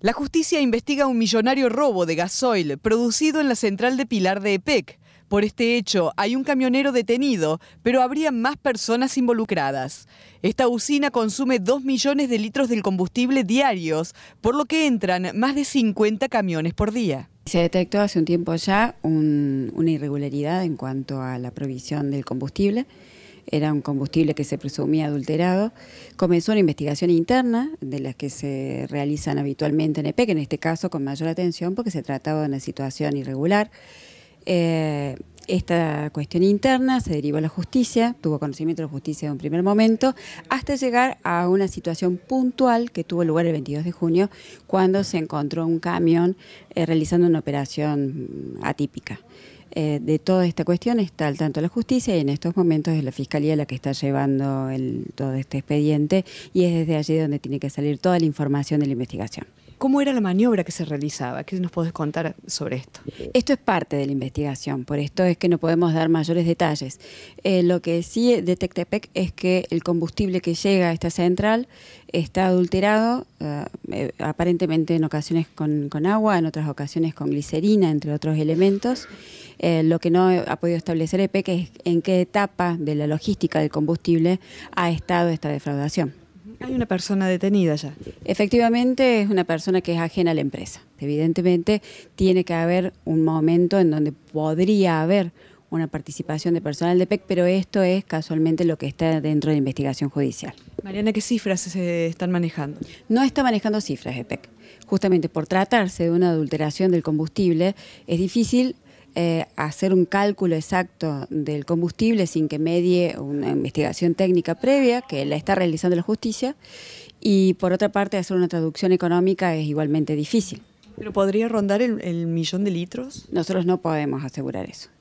La justicia investiga un millonario robo de gasoil producido en la central de Pilar de EPEC. Por este hecho hay un camionero detenido, pero habría más personas involucradas. Esta usina consume 2 millones de litros del combustible diarios, por lo que entran más de 50 camiones por día. Se detectó hace un tiempo ya una irregularidad en cuanto a la provisión del combustible era un combustible que se presumía adulterado. Comenzó una investigación interna de las que se realizan habitualmente en EPEC, en este caso con mayor atención porque se trataba de una situación irregular. Eh, esta cuestión interna se derivó a la justicia, tuvo conocimiento de la justicia en un primer momento, hasta llegar a una situación puntual que tuvo lugar el 22 de junio, cuando se encontró un camión eh, realizando una operación atípica. Eh, de toda esta cuestión está al tanto la justicia y en estos momentos es la Fiscalía la que está llevando todo este expediente y es desde allí donde tiene que salir toda la información de la investigación. ¿Cómo era la maniobra que se realizaba? ¿Qué nos podés contar sobre esto? Esto es parte de la investigación, por esto es que no podemos dar mayores detalles. Eh, lo que sí detecta EPEC es que el combustible que llega a esta central está adulterado, eh, aparentemente en ocasiones con, con, agua, en otras ocasiones con glicerina, entre otros elementos. Eh, lo que no ha podido establecer EPEC es en qué etapa de la logística del combustible ha estado esta defraudación. Hay una persona detenida ya. Efectivamente, es una persona que es ajena a la empresa. Evidentemente, tiene que haber un momento en donde podría haber una participación de personal de PEC, pero esto es casualmente lo que está dentro de la investigación judicial. Mariana, ¿qué cifras se están manejando? No está manejando cifras de PEC. Justamente por tratarse de una adulteración del combustible, es difícil eh, hacer un cálculo exacto del combustible sin que medie una investigación técnica previa que la está realizando la justicia y por otra parte hacer una traducción económica es igualmente difícil. ¿Pero podría rondar el millón de litros? Nosotros no podemos asegurar eso.